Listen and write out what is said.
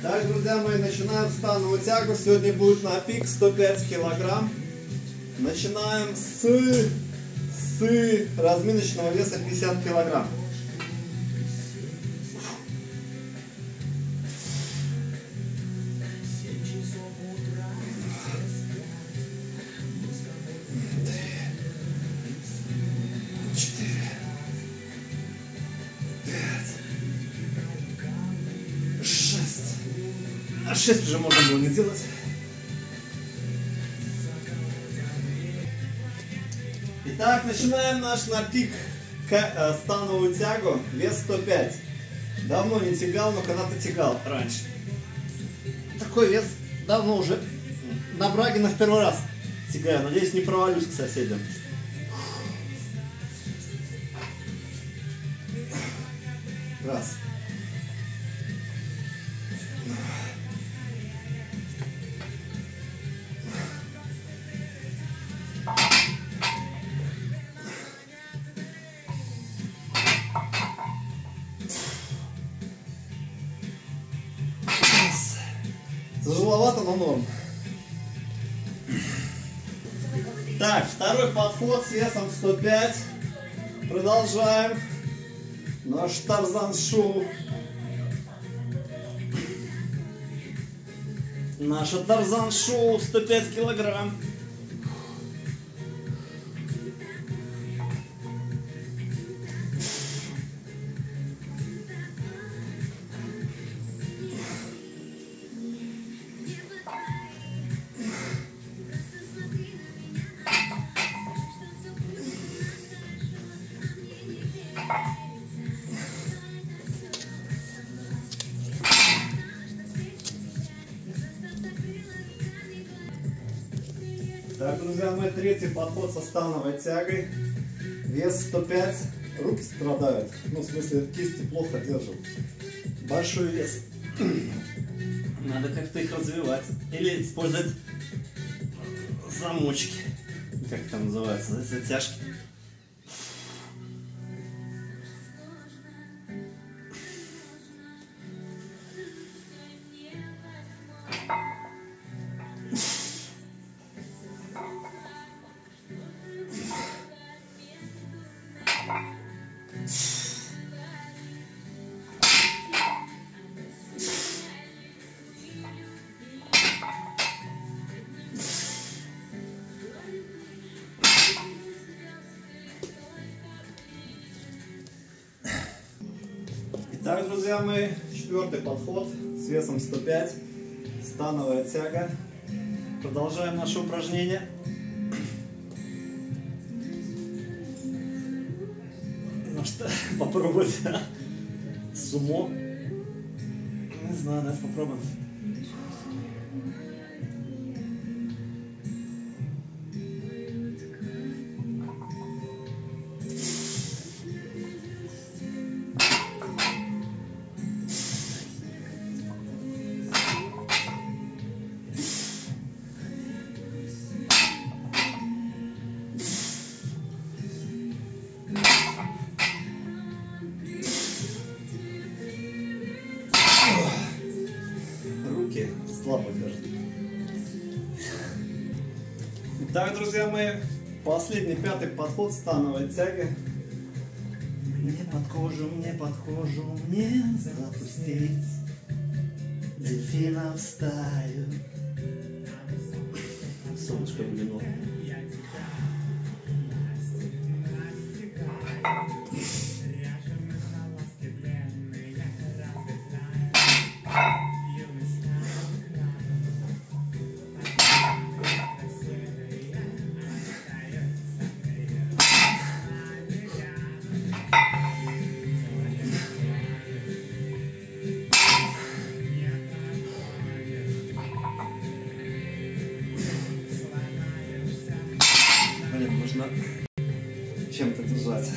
Так, друзья мои, начинаем становую тягу. Сегодня будет на пик 105 килограмм. Начинаем с, с разминочного веса 50 килограмм. А шесть уже можно было не делать. Итак, начинаем наш на пик к- э, становую тягу. Вес 105. Давно не тягал, но когда-то тягал раньше. Такой вес давно уже на Брагина в первый раз тягаю. Надеюсь, не провалюсь к соседям. Раз. Но норм. Так, второй подход с весом 105. Продолжаем. Наш Тарзан Шоу. Наша Тарзан Шоу 105 килограмм. Так, друзья мои, третий подход со становой тягой. Вес 105. Руки страдают. Ну, в смысле, кисти плохо держат. Большой вес. Надо как-то их развивать. Или использовать замочки. Как это называется? Затяжки. Итак, друзья мои, четвертый подход с весом 105. Становая тяга. Продолжаем наше упражнение. Что, попробовать сумо. Не знаю, давайте попробуем. Итак, друзья мои, последний пятый подход становой тяги. Не подхожу, мне подхожу, мне запустить дельфина в стаю. Солнышко блино. Нужно чем-то держать.